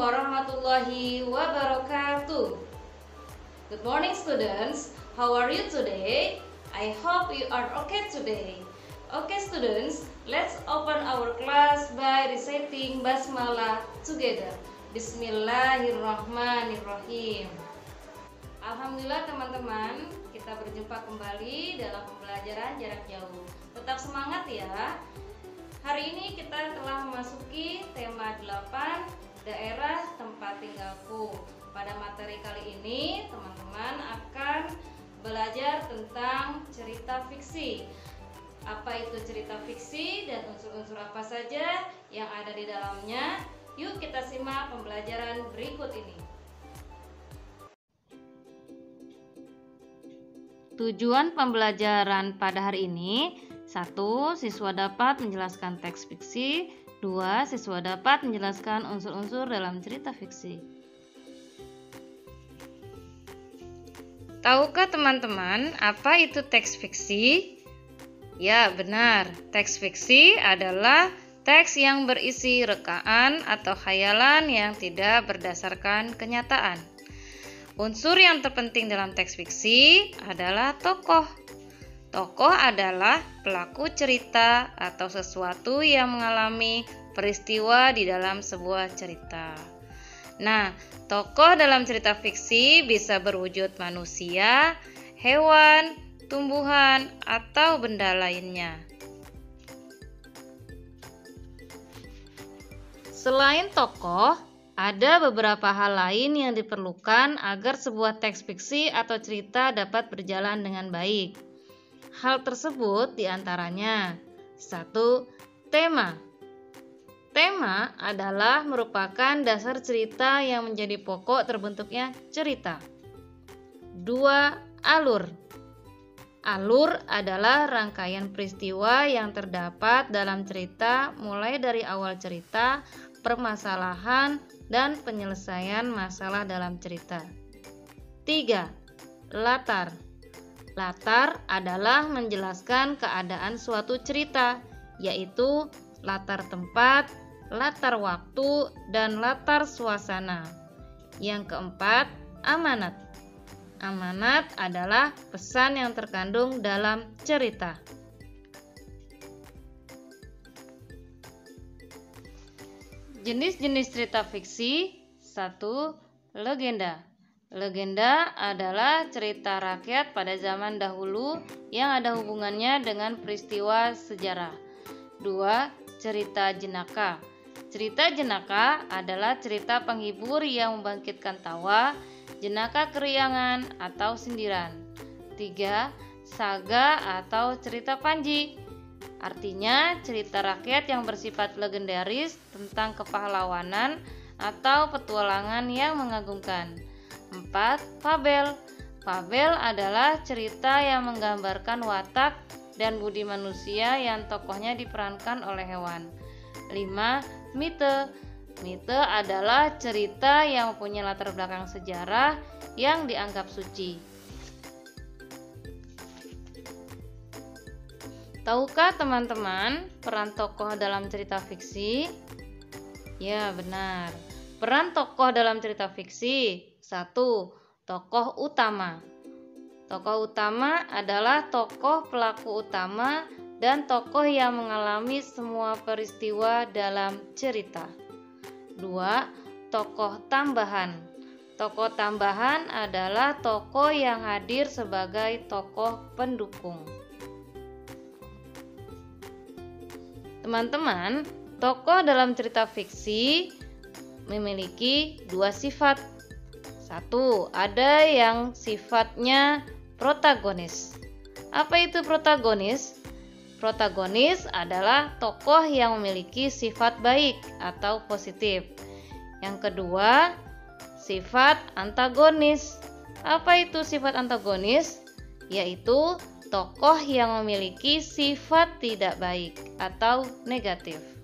warahmatullahi wabarakatuh. Good morning students. How are you today? I hope you are okay today. Okay students, let's open our class by reciting basmalah together. Bismillahirrahmanirrahim. Alhamdulillah teman-teman, kita berjumpa kembali dalam pembelajaran jarak jauh. Tetap semangat ya. Hari ini kita telah memasuki tema 8 daerah tempat tinggalku. Pada materi kali ini, teman-teman akan belajar tentang cerita fiksi. Apa itu cerita fiksi dan unsur-unsur apa saja yang ada di dalamnya? Yuk kita simak pembelajaran berikut ini. Tujuan pembelajaran pada hari ini satu, Siswa dapat menjelaskan teks fiksi Dua, Siswa dapat menjelaskan unsur-unsur dalam cerita fiksi Tahukah teman-teman apa itu teks fiksi? Ya, benar. Teks fiksi adalah teks yang berisi rekaan atau khayalan yang tidak berdasarkan kenyataan. Unsur yang terpenting dalam teks fiksi adalah tokoh. Tokoh adalah pelaku cerita atau sesuatu yang mengalami peristiwa di dalam sebuah cerita. Nah, tokoh dalam cerita fiksi bisa berwujud manusia, hewan, tumbuhan, atau benda lainnya. Selain tokoh, ada beberapa hal lain yang diperlukan agar sebuah teks fiksi atau cerita dapat berjalan dengan baik. Hal tersebut di antaranya satu Tema Tema adalah merupakan dasar cerita yang menjadi pokok terbentuknya cerita. Dua Alur Alur adalah rangkaian peristiwa yang terdapat dalam cerita mulai dari awal cerita, permasalahan, dan penyelesaian masalah dalam cerita. 3. Latar Latar adalah menjelaskan keadaan suatu cerita, yaitu latar tempat, latar waktu, dan latar suasana. Yang keempat, amanat. Amanat adalah pesan yang terkandung dalam cerita. Jenis-jenis cerita fiksi 1. Legenda Legenda adalah cerita rakyat pada zaman dahulu yang ada hubungannya dengan peristiwa sejarah 2. Cerita jenaka Cerita jenaka adalah cerita penghibur yang membangkitkan tawa, jenaka keriangan, atau sindiran 3. Saga atau cerita panji Artinya, cerita rakyat yang bersifat legendaris tentang kepahlawanan atau petualangan yang mengagumkan. 4. Fabel Fabel adalah cerita yang menggambarkan watak dan budi manusia yang tokohnya diperankan oleh hewan. 5. Mite Mite adalah cerita yang mempunyai latar belakang sejarah yang dianggap suci. Tahukah teman-teman peran tokoh dalam cerita fiksi? Ya, benar. Peran tokoh dalam cerita fiksi. Satu, tokoh utama. Tokoh utama adalah tokoh pelaku utama dan tokoh yang mengalami semua peristiwa dalam cerita. Dua, tokoh tambahan. Tokoh tambahan adalah tokoh yang hadir sebagai tokoh pendukung. Teman-teman, tokoh dalam cerita fiksi memiliki dua sifat. Satu, ada yang sifatnya protagonis. Apa itu protagonis? Protagonis adalah tokoh yang memiliki sifat baik atau positif. Yang kedua, sifat antagonis. Apa itu sifat antagonis? Yaitu tokoh yang memiliki sifat tidak baik atau negatif.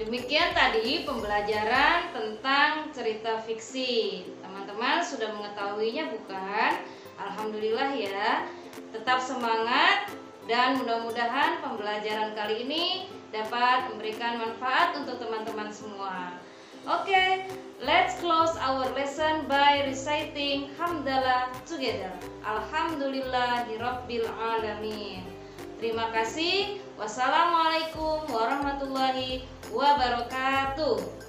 Demikian tadi pembelajaran tentang cerita fiksi. Teman-teman sudah mengetahuinya bukan? Alhamdulillah ya. Tetap semangat dan mudah-mudahan pembelajaran kali ini dapat memberikan manfaat untuk teman-teman semua. Oke, Let's close our lesson by reciting Hamdalah together. Alhamdulillahirabbil alamin. Terima kasih. Wassalamualaikum warahmatullahi wabarakatuh.